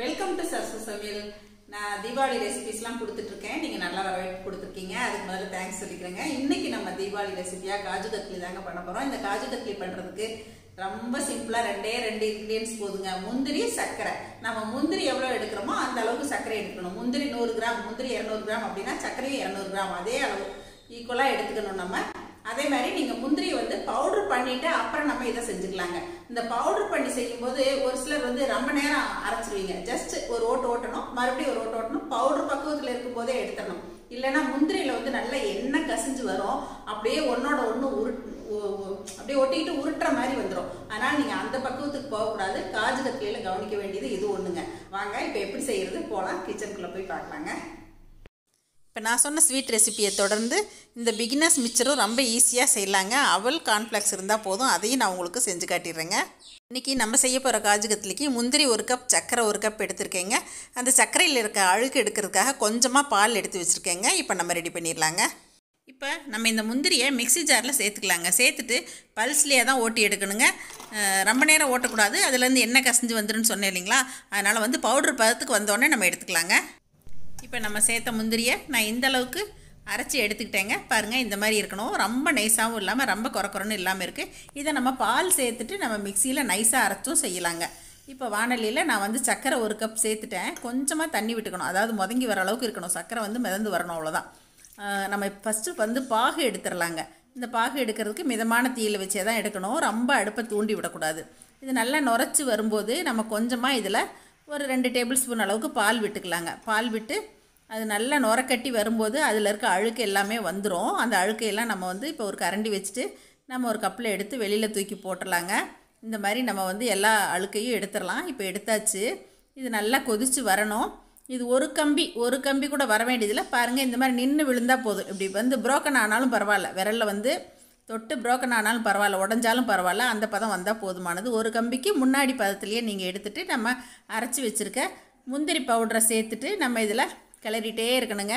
Welcome to Sarasu சமையல் நான் தீபாவளி ரெசிபிஸ்லாம் கொடுத்துட்ருக்கேன். நீங்கள் நல்லா வரவேற்பு கொடுத்துருக்கீங்க. அதுக்கு முதல்ல தேங்க்ஸ் சொல்லிக்கிறேங்க. இன்றைக்கி நம்ம தீபாவளி ரெசிபியாக காஜு கத்லி தாங்க பண்ண போகிறோம் இந்த காஜு கத்லி பண்ணுறதுக்கு ரொம்ப சிம்பிளாக ரெண்டே ரெண்டு இன்க்ரீடியன்ஸ் போதுங்க. முந்திரி சர்க்கரை. நம்ம முந்திரி எவ்வளோ எடுக்கிறோமோ அந்த அளவுக்கு சர்க்கரை எடுக்கணும். முந்திரி நூறு கிராம் முந்திரி இரநூறு கிராம் அப்படின்னா சர்க்கரையும் இரநூறு கிராம். அதே அளவு ஈக்குவலாக எடுத்துக்கணும் நம்ம. அதே மாதிரி நீங்க முந்திரி வந்து பவுடர் பண்ணிட்டு அப்புறம் நம்ம இதை செஞ்சுக்கலாங்க. இந்த பவுடர் பண்ணி செய்யும்போது ஒரு சிலர் வந்து ரொம்ப நேரம் அரைச்சிருவீங்க. ஜஸ்ட் ஒரு ஓட்டு ஓட்டணும். மறுபடியும் ஒரு ஓட்டு ஓட்டணும். பவுடர் பக்குவத்துல இருக்கும் போதே எடுத்துடணும். இல்லைன்னா முந்திரியில வந்து நல்லா எண்ணெய் கசிஞ்சு வரும். அப்படியே ஒன்னோட ஒண்ணு உரு அப்படியே ஒட்டிக்கிட்டு உருட்டுற மாதிரி வந்துடும் அதனால நீங்க அந்த பக்குவத்துக்கு போகக்கூடாது. காஜு கத்தியில கவனிக்க வேண்டியது இது ஒண்ணுங்க. வாங்க இப்ப எப்படி செய்யறது? போலாம். கிச்சனுக்குள்ள போய் பார்க்கலாங்க. இப்போ நான் சொன்ன ஸ்வீட் ரெசிபியை தொடர்ந்து இந்த பிகினர்ஸ் மிக்சரும் ரொம்ப ஈஸியாக செய்யலாங்க. அவல் கார்ன்ஃப்ளாக்ஸ் இருந்தால் போதும். அதையும் நான் உங்களுக்கு செஞ்சு காட்டிடுறேங்க. இன்றைக்கி நம்ம செய்ய போகிற காஜு கத்திலிக்கு முந்திரி ஒரு கப் சர்க்கரை ஒரு கப் எடுத்திருக்கேங்க. அந்த சர்க்கரையில் இருக்க அழுக்கு எடுக்கிறதுக்காக கொஞ்சமாக பால் எடுத்து வச்சுருக்கேங்க. இப்போ நம்ம ரெடி பண்ணிடலாங்க. இப்போ நம்ம இந்த முந்திரியை மிக்ஸி ஜாரில் சேர்த்துக்கலாங்க. சேர்த்துட்டு பல்ஸ்லேயே தான் ஓட்டி எடுக்கணுங்க. ரொம்ப நேரம் ஓட்டக்கூடாது. அதுலேருந்து எண்ணெய் கசஞ்சு வந்துருன்னு சொன்னேன் இல்லைங்களா? அதனால் வந்து பவுடர் பதத்துக்கு வந்தோடனே நம்ம எடுத்துக்கலாங்க. இப்போ நம்ம சேர்த்த முந்திரியை நான் இந்த அளவுக்கு அரைச்சி எடுத்துக்கிட்டேங்க. பாருங்கள் இந்த மாதிரி இருக்கணும். ரொம்ப நைஸாகவும் இல்லாமல் ரொம்ப குறக்குறன்னு இல்லாமல் இருக்குது இதை நம்ம பால் சேர்த்துட்டு நம்ம மிக்சியில் நைஸாக அரைச்சும் செய்யலாங்க. இப்போ வானலியில் நான் வந்து சர்க்கரை ஒரு கப் சேர்த்துட்டேன். கொஞ்சமாக தண்ணி விட்டுக்கணும். அதாவது முதங்கி வர அளவுக்கு இருக்கணும். சர்க்கரை வந்து மிதந்து வரணும் அவ்வளோதான் நம்ம ஃபஸ்ட்டு வந்து பாகு எடுத்துடலாங்க. இந்த பாகு எடுக்கிறதுக்கு மிதமான தீயில் வச்சே தான் எடுக்கணும். ரொம்ப அடுப்பை தூண்டி விடக்கூடாது. இது நல்லா நுரைச்சி வரும்போது நம்ம கொஞ்சமாக இதில் ஒரு ரெண்டு டேபிள் ஸ்பூன் அளவுக்கு பால் விட்டுக்கலாங்க. பால் விட்டு அது நல்லா நுரக்கட்டி வரும்போது அதில் இருக்க அழுக்கு எல்லாமே வந்துடும் அந்த அழுக்கையெல்லாம் நம்ம வந்து இப்போ ஒரு கரண்டி வச்சுட்டு நம்ம ஒரு கப்பில் எடுத்து வெளியில் தூக்கி போட்டுடலாங்க இந்த மாதிரி நம்ம வந்து எல்லா அழுக்கையும் எடுத்துடலாம் இப்போ எடுத்தாச்சு. இது நல்லா கொதித்து வரணும். இது ஒரு கம்பி ஒரு கம்பி கூட வர வேண்டியதில்லை. பாருங்கள் இந்த மாதிரி நின்று விழுந்தால் போதும். இப்படி வந்து புரோக்கன் ஆனாலும் பரவாயில்ல. விரலில் வந்து தொட்டு புரோக்கன் ஆனாலும் பரவாயில்ல உடஞ்சாலும் பரவாயில்ல அந்த பதம் வந்தால் போதுமானது. ஒரு கம்பிக்கு முன்னாடி பதத்துலேயே நீங்கள் எடுத்துகிட்டு நம்ம அரைச்சி வச்சுருக்க முந்திரி பவுடரை சேர்த்துட்டு நம்ம இதில் கிளறிட்டே இருக்கணுங்க.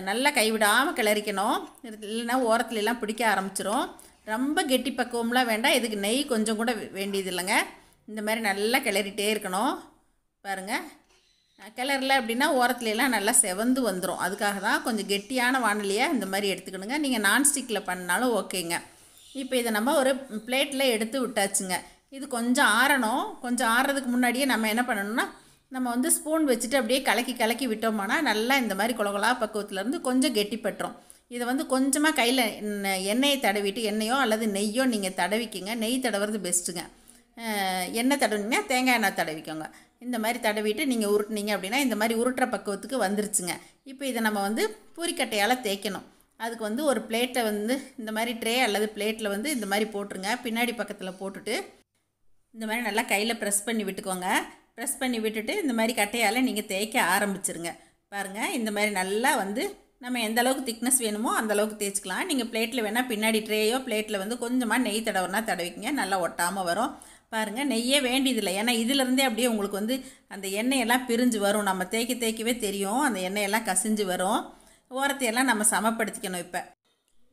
நல்லா கைவிடாமல் கிளறிக்கணும். இல்லைன்னா ஓரத்துலலாம் பிடிக்க ஆரம்பிச்சிரும். ரொம்ப கெட்டி பக்குவம்லாம் வேண்டாம். இதுக்கு நெய் கொஞ்சம் கூட வே- வேண்டியது இல்லைங்க இந்த மாதிரி நல்லா கிளறிட்டே இருக்கணும். பாருங்கள் கிளறல அப்படின்னா ஓரத்துல நல்லா செவந்து வந்துடும் அதுக்காக தான் கொஞ்சம் கெட்டியான வானலியாக இந்த மாதிரி எடுத்துக்கணுங்க. நீங்கள் நான்ஸ்டிக்கில் பண்ணாலும் ஓகேங்க. இப்போ இதை நம்ம ஒரு பிளேட்டில் எடுத்து விட்டாச்சுங்க. இது கொஞ்சம் ஆறணும். கொஞ்சம் ஆறுறதுக்கு முன்னாடியே நம்ம என்ன பண்ணணும்னா நம்ம வந்து ஸ்பூன் வச்சுட்டு அப்படியே கலக்கி கலக்கி விட்டோம்னா நல்லா இந்த மாதிரி குலகுலா பக்குவத்துலேருந்து கொஞ்சம் கெட்டிப்பட்டுரும். இதை வந்து கொஞ்சமாக கையில் எண்ணெயை தடவிட்டு எண்ணெயோ அல்லது நெய்யோ நீங்கள் தடவிக்கிங்க. நெய் தடவுறது பெஸ்ட்டுங்க எண்ணெய் தடவினீங்கன்னா தேங்காய் எண்ணெய் தடவிக்கோங்க. இந்த மாதிரி தடவிட்டு நீங்கள் உருட்டுனீங்க அப்படின்னா இந்த மாதிரி உருட்டுற பக்குவத்துக்கு வந்துருச்சுங்க. இப்போ இதை நம்ம வந்து பூரிக்கட்டையால் தேய்க்கணும். அதுக்கு வந்து ஒரு பிளேட்டை வந்து இந்த மாதிரி ட்ரே அல்லது பிளேட்டில் வந்து இந்த மாதிரி போட்டுருங்க. பின்னாடி பக்கத்தில் போட்டுட்டு இந்த மாதிரி நல்லா கையில் ப்ரெஸ் பண்ணி விட்டுக்கோங்க. ப்ரெஸ் பண்ணி விட்டுட்டு இந்த மாதிரி கட்டையால் நீங்கள் தேய்க்க ஆரம்பிச்சிருங்க. பாருங்கள் இந்த மாதிரி நல்லா வந்து நம்ம எந்த அளவுக்கு திக்னஸ் வேணுமோ அந்த அளவுக்கு தேய்ச்சிக்கலாம். நீங்கள் பிளேட்டில் வேணால் பின்னாடி ட்ரேயோ பிளேட்டில் வந்து கொஞ்சமாக நெய் தடவைனா தடவிக்கிங்க. நல்லா ஒட்டாமல் வரும். பாருங்கள் நெய்யே வேண்டியதில்லை. ஏன்னா இதிலிருந்தே அப்படியே உங்களுக்கு வந்து அந்த எண்ணெயெல்லாம் பிரிஞ்சு வரும். நம்ம தேய்க்க தேய்க்கவே தெரியும். அந்த எண்ணெயெல்லாம் கசிஞ்சு வரும். ஓரத்தையெல்லாம் நம்ம சமப்படுத்திக்கணும் இப்போ.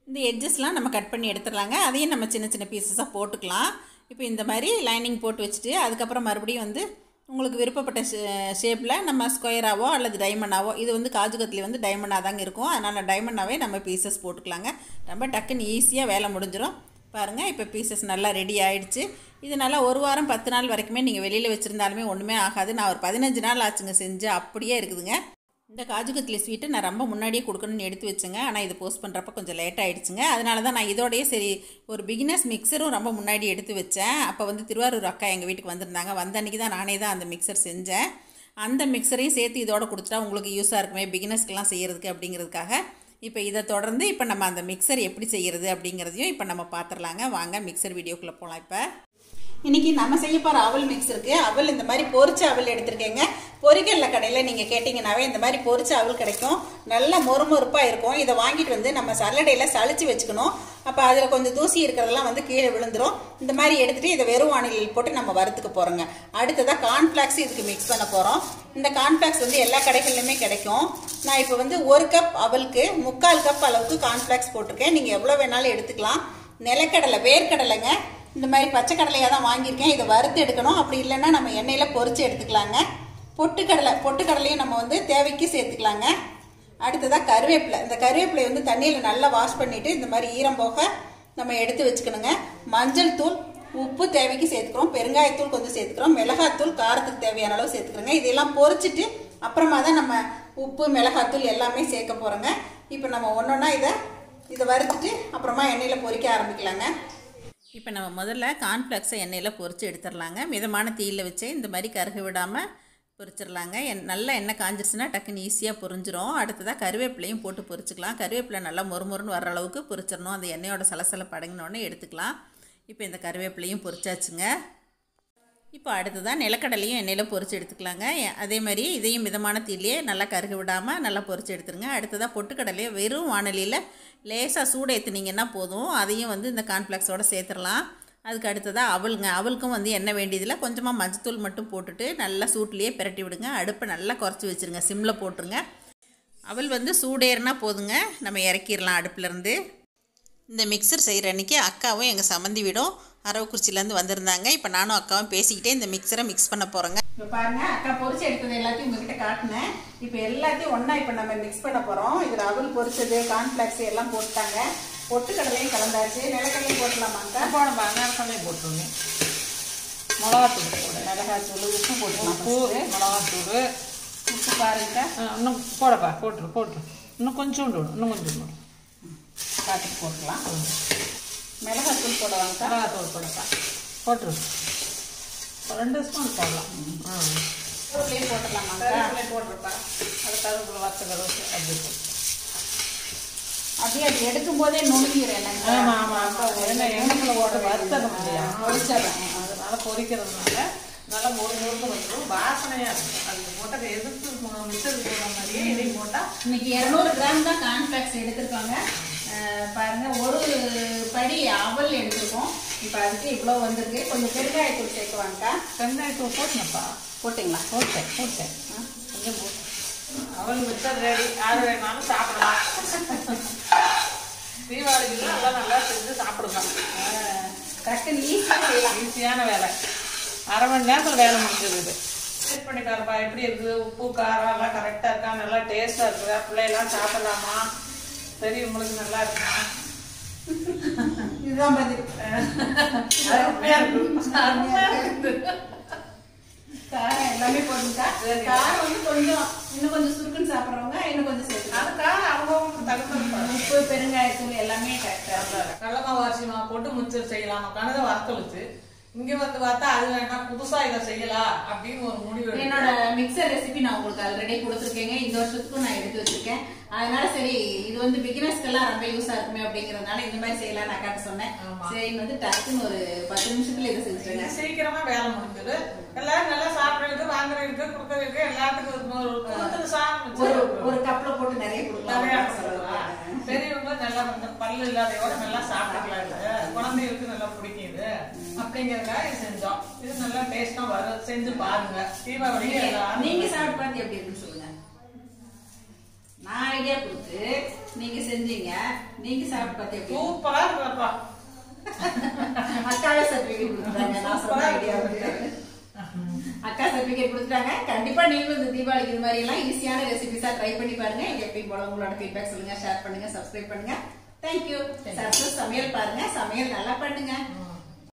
இந்த எட்ஜஸ்லாம் நம்ம கட் பண்ணி எடுத்துடலாங்க. அதையும் நம்ம சின்ன சின்ன பீசஸாக போட்டுக்கலாம். இப்போ இந்த மாதிரி லைனிங் போட்டு வச்சுட்டு அதுக்கப்புறம் மறுபடியும் வந்து உங்களுக்கு விருப்பப்பட்ட ஷேப்பில் நம்ம ஸ்கொயராகவோ அல்லது டைமண்டாவோ இது வந்து காஜு கத்திலி வந்து டைமண்டாக தாங்க இருக்கும். அதனால் டைமண்டாகவே நம்ம பீசஸ் போட்டுக்கலாங்க. ரொம்ப டக்குன்னு ஈஸியாக வேலை முடிஞ்சிடும் பாருங்கள் இப்போ பீசஸ் நல்லா ரெடி ஆகிடுச்சு இது நல்லா ஒரு வாரம் பத்து நாள் வரைக்குமே நீங்கள் வெளியில் வச்சுருந்தாலுமே ஒன்றுமே ஆகாது. நான் ஒரு பதினஞ்சு நாள் ஆச்சுங்க செஞ்சு அப்படியே இருக்குதுங்க. இந்த காஜு கத்திலி ஸ்வீட்டு நான் ரொம்ப முன்னாடியே கொடுக்கணும்னு எடுத்து வச்சுங்க. ஆனால் இது போஸ்ட் பண்ணுறப்ப கொஞ்சம் லேட் ஆகிடுச்சுங்க அதனால தான் நான் இதோடய சரி ஒரு பிகினர்ஸ் மிக்சரும் ரொம்ப முன்னாடி எடுத்து வச்சேன். அப்போ வந்து திருவாரூர் அக்கா எங்கள் வீட்டுக்கு வந்திருந்தாங்க. வந்த அன்றைக்கி தான் நானே தான் அந்த மிக்சர் செஞ்சேன். அந்த மிக்சரையும் சேர்த்து இதோட கொடுத்துட்டா உங்களுக்கு யூஸாக இருக்குமே பிகினர்ஸ்க்கெலாம் செய்கிறதுக்கு அப்படிங்கிறதுக்காக. இப்போ இதை தொடர்ந்து இப்போ நம்ம அந்த மிக்சர் எப்படி செய்கிறது அப்படிங்கிறதையும் இப்போ நம்ம பார்த்துடலாங்க. வாங்க மிக்சர் வீடியோக்குள்ளே போகலாம் இப்போ. இன்னைக்கு நம்ம செய்ய போகிற அவல் மிக்ஸ் அவல் இந்த மாதிரி பொரிச்ச அவல் எடுத்திருக்கேங்க. பொரிக்கல்ல கடையில் நீங்கள் கேட்டிங்கனாவே இந்த மாதிரி பொரிச்ச அவல் கிடைக்கும். நல்ல மொறுமொறுப்பாக இருக்கும். இதை வாங்கிட்டு வந்து நம்ம சல்லடையில் சளிச்சு வச்சுக்கணும். அப்போ அதில் கொஞ்சம் தூசி இருக்கிறதெல்லாம் வந்து கீழே விழுந்துடும் இந்த மாதிரி எடுத்துகிட்டு இதை வெறும் வானிலையில் போட்டு நம்ம வறுத்துக்க போகிறோங்க அடுத்ததாக கார்ன்ஃபிளாக்ஸ் இதுக்கு மிக்ஸ் பண்ண போகிறோம் இந்த கார்ன்ஃப்ளாக்ஸ் வந்து எல்லா கடைகள்லையுமே கிடைக்கும். நான் இப்போ வந்து ஒரு கப் அவலுக்கு முக்கால் கப் அளவுக்கு கார்ன்ஃபிளாக்ஸ் போட்டிருக்கேன். நீங்கள் எவ்வளோ வேணாலும் எடுத்துக்கலாம். நிலக்கடலை வேர்க்கடலைங்க. இந்த மாதிரி பச்சை கடலையாக தான் வாங்கியிருக்கேன். இதை வறுத்து எடுக்கணும். அப்படி இல்லைன்னா நம்ம எண்ணெயில் பொறிச்சு எடுத்துக்கலாங்க. பொட்டுக்கடலை பொட்டுக்கடலையும் நம்ம வந்து தேவைக்கு சேர்த்துக்கலாங்க. அடுத்ததாக கருவேப்பிலை. இந்த கருவேப்பிலை வந்து தண்ணியில் நல்லா வாஷ் பண்ணிவிட்டு இந்த மாதிரி ஈரம் போக நம்ம எடுத்து வச்சுக்கணுங்க. மஞ்சள் தூள் உப்பு தேவைக்கு சேர்த்துக்கிறோம். பெருங்காயத்தூள் கொஞ்சம் சேர்த்துக்கிறோம். மிளகாத்தூள் காரத்துக்கு தேவையான அளவு சேர்த்துக்கிறோங்க. இதெல்லாம் பொறிச்சிட்டு அப்புறமா தான் நம்ம உப்பு மிளகாத்தூள் எல்லாமே சேர்க்க போகிறோங்க இப்போ நம்ம ஒன்றொன்னா இதை இதை வறுத்துட்டு அப்புறமா எண்ணெயில் பொரிக்க ஆரம்பிக்கலாங்க. இப்போ நம்ம முதல்ல கார்ன்ஃப்ளெக்ஸை எண்ணெயில் பொரிச்சு எடுத்துடலாங்க. மிதமான தீயில் வச்சு இந்த மாதிரி கருக விடாமல் பொரிச்சிடலாங்க என் நல்லா எண்ணெய் காஞ்சிருச்சுன்னா டக்குன்னு ஈஸியாக பொரிஞ்சிரும் அடுத்ததாக கருவேப்பிலையும் போட்டு பொரிச்சிக்கலாம் கருவேப்பிலை நல்லா மொறுமொறுன்னு வர அளவுக்கு பொரிச்சிடணும் அந்த எண்ணெயோட சலசல படங்கினோடனே எடுத்துக்கலாம். இப்போ இந்த கருவேப்பிலையும் பொரிச்சாச்சுங்க இப்போ அடுத்ததான் நிலக்கடலையும் எண்ணெயில் பொறிச்சு எடுத்துக்கலாங்க. அதே மாதிரி இதையும் மிதமான தீலையே நல்லா கருக விடாமல் நல்லா பொறிச்சு எடுத்துருங்க. அடுத்ததாக பொட்டுக்கடலையை வெறும் வானலியில் லேசாக சூடு ஏற்றுனீங்கன்னா போதும். அதையும் வந்து இந்த கான்ஃப்ளெக்ஸோடு சேர்த்துடலாம் அதுக்கு அடுத்ததாக அவளுங்க. அவளுக்கும் வந்து என்ன வேண்டியதில்லை. கொஞ்சமாக மஞ்சத்தூள் மட்டும் போட்டுட்டு நல்லா சூட்லேயே பிரட்டி விடுங்க. அடுப்பை நல்லா குறைச்சி வச்சுருங்க. சிம்மில் போட்டுருங்க. அவள் வந்து சூடேறினா போதுங்க. நம்ம இறக்கிடலாம் அடுப்புலேருந்து இந்த மிக்சர் செய்கிற அன்றைக்கி அக்காவும் எங்கள் சம்மந்தி வீடும் அரவக்குறிச்சிலேருந்து வந்திருந்தாங்க. இப்போ நானும் அக்காவும் பேசிக்கிட்டே இந்த மிக்சரை மிக்ஸ் பண்ண போகிறோங்க இப்போ பாருங்க அக்கா பொரிச்சு எடுத்தது எல்லாத்தையும் உங்ககிட்ட காட்டினேன். இப்போ எல்லாத்தையும் ஒன்றா இப்போ நம்ம மிக்ஸ் பண்ண போகிறோம் இதில் அவல் பொரிச்சது கார்ன்ஃப்ளாக்ஸ் எல்லாம் போட்டாங்க பொட்டுக்கடலையும் கலந்தாச்சு. நிலக்கடலையும் போட்டலாமா அக்கா? போடப்பா நேரத்தோடய போட்டுருங்க. மிளகாத்தூள் போடு. மிளகாத்தூள் உப்பு போட்டுக்கலாம் உப்பு மிளகாத்தூள். உப்பு பாருங்க இன்னும் போடப்பா போட்டுரு போட்டுரு. இன்னும் கொஞ்சோண்டு விடு, இன்னும் கொஞ்சம் விடு. பார்த்துட்டு போட்டுக்கலாம். மிளகாத்தூள் போடுவாங்க மிளகாத்தூள் போடப்பா. போட்டுரு. ஒரு ரெண்டு ஸ்பூன் போடலாம். ஆ. கருவேப்பிலையும் போட்டுடலாமா கருவேப்பிலை போட்டுருப்பா. அது கருவேப்பிலை வத்த கருவேப்பிலை அப்படி அப்படியே அது எடுக்கும் போதே நுணுங்கிடும் என்னங்க ஆமா ஆமா ஆமா. ஏன்னா எண்ணெய்க்குள்ள ஓட வறுத்தணும் இல்லையா? பொரிச்சிடுறேன் அதனால பொரிக்கிறதுனால நல்லா மொறு முறுக்கு வந்துடும் வாசனையா இருக்கும். அதுக்கு போட்டதை எதிர்த்து மிச்சருக்கு போடுற மாதிரியே இதையும் போட்டா இன்னைக்கு இரநூறு கிராம் தான் கார்ன்ஃபிளாக்ஸ் எடுத்திருக்காங்க. அஹ் பாருங்க ஒரு படி அவல் எடுத்திருக்கோம். இப்போ அதுக்கு இவ்வளோ வந்திருக்கு. கொஞ்சம் பெருங்காயத்தூள் சேர்க்குவாங்கக்கா. வெங்காயத்தூள் போட்டுனப்பா போட்டிங்களா? போட்டேன் போட்டேன். கொஞ்சம் போட்டேன் அவள் மிச்சர் ரெடி யார் வேணாலும் சாப்பிடலாம். தீபாவளிக்கு எல்லாம் நல்லா செஞ்சு சாப்பிடுங்க. டக்குன்னு ஈஸியாக ஈஸியான வேலை. அரை மணி நேரத்தில் வேலை முடிஞ்சிருது டேஸ்ட் பண்ணி எப்படி இருக்குது உப்பு காரம் எல்லாம் கரெக்டாக இருக்கா? நல்லா டேஸ்ட்டாக இருக்குதா? பிள்ளையெல்லாம் சாப்பிடலாமா? சரி உங்களுக்கு நல்லா இருக்குமா இதுதான் பதில் அருமையா இருக்கு. காரம் எல்லாமே போட்டுக்கா காரம் வந்து கொஞ்சம் இன்னும் கொஞ்சம் சுருக்குன்னு சாப்பிட்றவங்க இன்னும் கொஞ்சம் சேர்த்துக்கலாம். அதுக்காக அவங்கவுங்களுக்கு தகுந்த உப்பு பெருங்காயத்தூள் எல்லாமே கடலை மாவு அரிசி மாவு போட்டு மிச்சர் செய்யலாம். கணதை வறுத்தளிச்சு இங்க வந்து பார்த்தா அது வேண்டாம் புதுசா இதை செய்யலாம் அப்படின்னு ஒரு முடிவு. என்னோட மிக்சர் ரெசிபி நான் உங்களுக்கு ஆல்ரெடி கொடுத்துருக்கேங்க. இந்த வருஷத்துக்கும் நான் எடுத்து வச்சிருக்கேன். அதனால சரி இது வந்து பிகினர்ஸ்க்கெல்லாம் ரொம்ப யூஸா இருக்குமே அப்படிங்கறதுனால இந்த மாதிரி செய்யலாம் நான் காட்ட சொன்னேன். சரி வந்து டக்குன்னு ஒரு பத்து நிமிஷத்துல இதை செஞ்சுருங்க சீக்கிரமா வேலை முடிஞ்சது. எல்லாரும் நல்லா சாப்பிடுறதுக்கு வாங்குறதுக்கு கொடுக்கறதுக்கு எல்லாத்துக்கும் ஒரு ஒரு கப்ல போட்டு நிறைய கொடுக்கலாம். பெரியவங்க நல்லா வந்து பல்லு இல்லாதவங்க நல்லா சாப்பிட்டுக்கலாம் இது. குழந்தைகளுக்கு நல்லா பிடிக்கும் இது. அப்படிங்கறதுக்காக இது செஞ்சோம். இது நல்லா டேஸ்டா வரும் செஞ்சு பாருங்க. தீபாவளி நீங்க சாப்பிட்டு பார்த்து எப்படி இருக்குன்னு சொல்லுங்க. நான் ஐடியா கொடுத்து நீங்க செஞ்சீங்க. நீங்க சாப்பிட்டு பார்த்து எப்படி? இருக்கு? சூப்பரா இருக்குப்பா. அக்காவே சர்டிபிகேட் கொடுத்துட்டாங்க. நான் சொன்ன ஐடியா அக்கா சர்டிபிகேட் கொடுத்துட்டாங்க. கண்டிப்பா நீங்களும் இந்த தீபாவளிக்கு இது மாதிரி எல்லாம் ஈஸியான ரெசிபிஸா ட்ரை பண்ணி பாருங்க. எங்க எப்பயும் போல உங்களோட ஃபீட்பேக் சொல்லுங்க ஷேர் பண்ணுங்க சப்ஸ்கிரைப் பண்ணுங்க. தேங்க்யூ சமையல் பாருங்க. சமையல் நல்லா பண்ணுங்க.